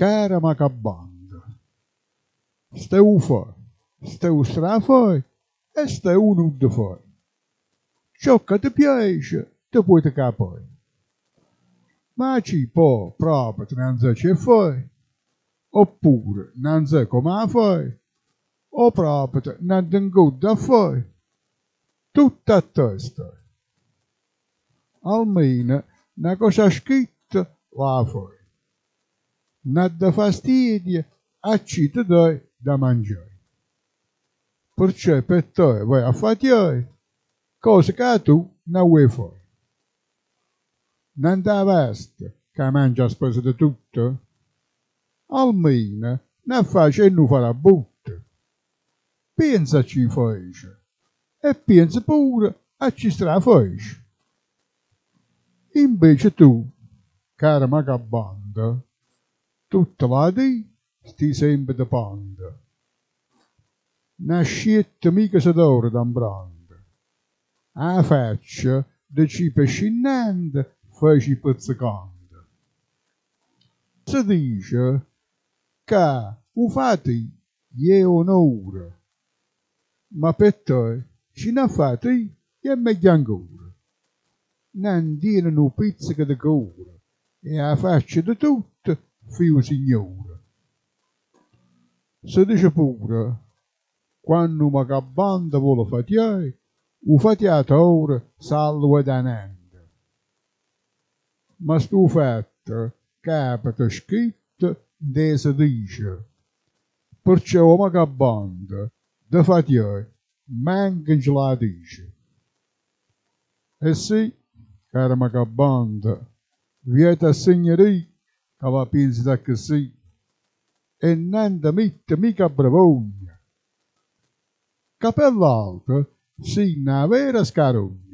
cara macabanda. Steu fai, steu strafai e steu non de fai. Ciò che ti piace, ti puoi te capire. Ma ci può proprio che fai, oppure non sa come fai, o proprio non tengo da fai. Tutta a testa. Almeno una cosa scritta la fai. Non da fastidio a ci ti dai da mangiare. Perciò per te vai a fare cose che tu non vuoi fare. Non da veste che mangia a spesa di tutto, almeno non faccia e non farà butta. Pensa ci fece e pensa pure a ci strafece. Invece tu, cara magabanda, tutta la di sti sempre da panda. Nasciette mica se d'oro d'ambrando. A faccia de cipe scinando feci pizzicando. Si dice che u fate è onore, ma per te ci ne fate è meglio ancora. Non tirano pizzica di cura e a faccia di tutto fiu signore. Si dice pure, quando una cabanda vuole fatiare, un fatiatore salva danando. Ma sto fatto capita scritto de si dice, perciò una cabanda da fatiare manca in la dice. E sì, cara macabanda, vieta signoria che va pensa che sì, e non da mitta mica bravogna. Che per l'altro, sì, una vera scarogna.